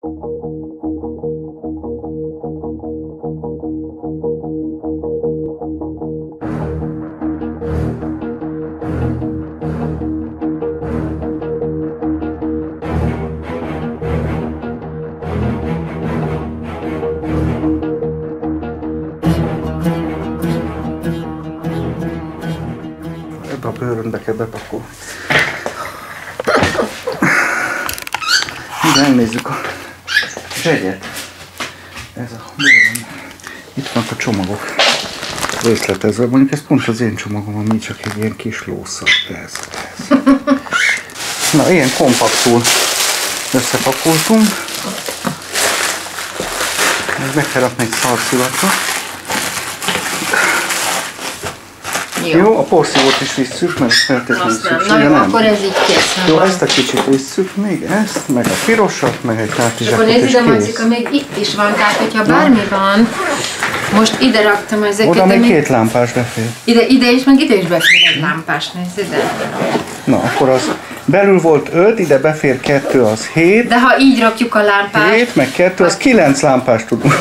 Ebbe a bőrönbe kell bepakolni. De elnézzük a zsegyet. Ez a. Itt vannak a csomagok részletezve. Mondjuk ez pont az én csomagom, ami csak egy ilyen kis lósza. Ez, ez. Na, ilyen kompaktul összepakoltunk. Be kell rakni egy szarszilatra. Jó, a porszívót is visszük, mert feltétlenül szüksége Na jó, nem. akkor ez így kész. Jó, ezt a kicsit visszük, még ezt, meg a pirosat, meg egy És akkor hátizsákot, nézd ide, kész. Még itt is van, tehát hogyha bármi van, most ide raktam ezeket, Oda még még két lámpás befér. ide, ide is, meg ide is befér egy lámpás, nézd ide. Na, akkor az belül volt öt, ide befér kettő, az hét, De ha így rakjuk a lámpát, hét, meg kettő, az kilenc lámpás tudunk.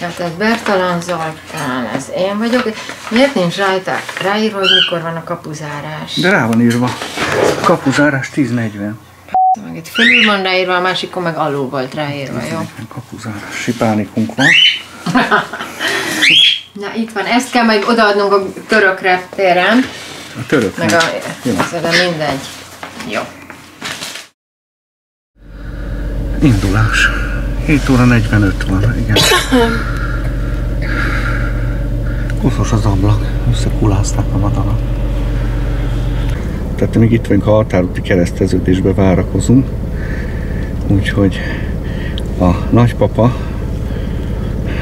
Tehát ez Bertalan Zoltán, ez én vagyok. Miért nincs rajta ráírva, hogy mikor van a kapuzárás? De rá van írva. Kapuzárás 10.40. Meg itt fölül van ráírva, a másikon meg alul volt ráírva, jó? Kapuzárás. Sipánikunk van. Na itt van, ezt kell majd odaadnunk a török reptéren, A török. meg a... Jó. Ez de mindegy. Jó. Indulás. 7 óra 45 van, igen. Koszos az ablak, összekulázták a madarat. Tehát még itt vagyunk a határúti kereszteződésbe várakozunk. Úgyhogy a nagypapa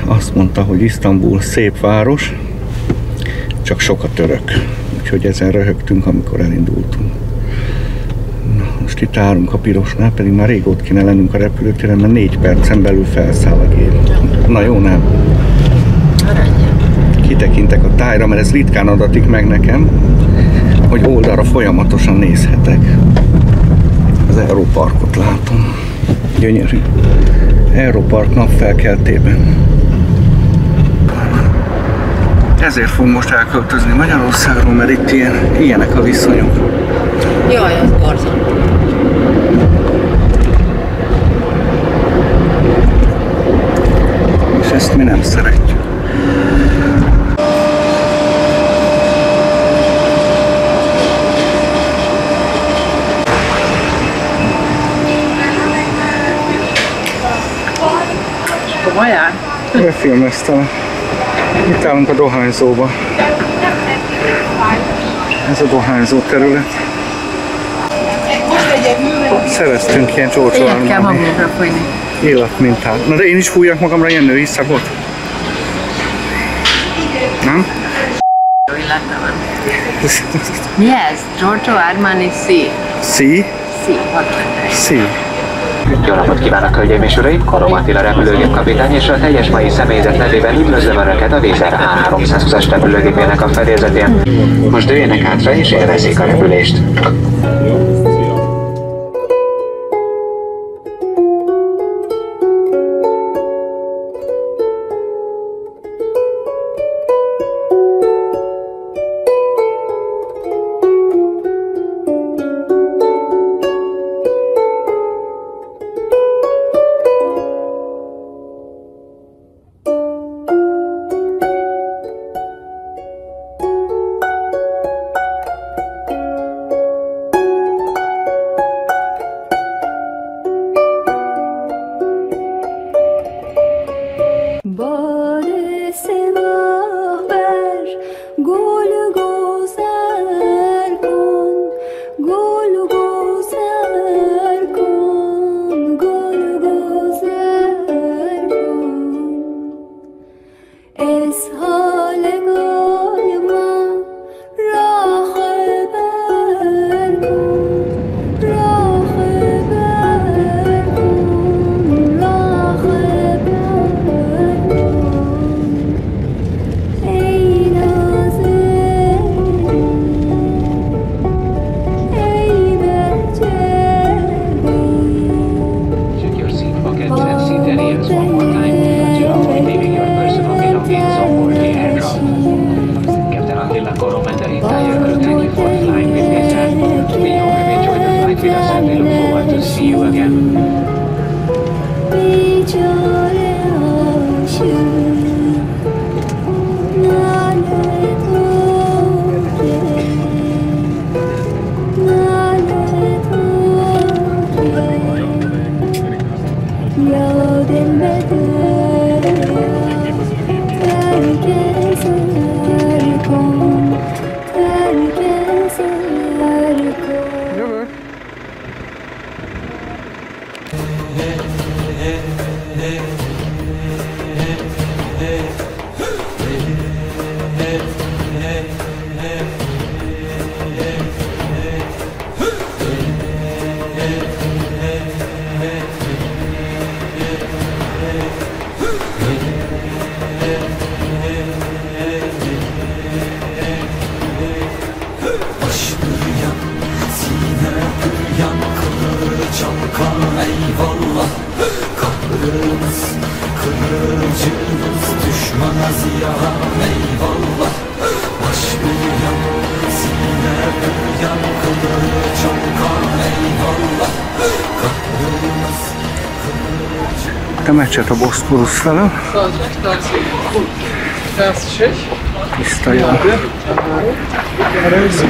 azt mondta, hogy Isztambul szép város, csak sok a török. Úgyhogy ezen röhögtünk, amikor elindultunk. Most itt állunk a pirosnál, pedig már régóta kéne lennünk a repülőtéren, mert négy percen belül felszáll a gép. Na jó, nem? Kitekintek a tájra, mert ez ritkán adatik meg nekem, hogy oldalra folyamatosan nézhetek. Az Europarkot látom. Gyönyörű. Europark napfelkeltében. Ezért fogunk most elköltözni Magyarországról, mert itt ilyen, ilyenek a viszonyok. Jaj, ez borzasztó. És ezt mi nem szeretjük. Komolyan? Befilmeztem. Itt állunk a dohányzóba. Ez a dohányzó terület. Szereztünk ilyen Ilyet kell magunkra folyni. életmintát. Na de én is fújjak magamra ilyen női szagot? Nem? Mi ez? Giorgio Armani C. Szí? C. Hat Szí. Jó napot kívánok, hölgyeim és uraim! Karom Attila repülőgép kapitány és a teljes mai személyzet nevében üdvözlöm Önöket a Vézer A320-as repülőgépének a fedélzetén. Most üljenek hátra és élvezzék a repülést. see you again. A meccset a Boszporusz felől. Tiszta jó. És.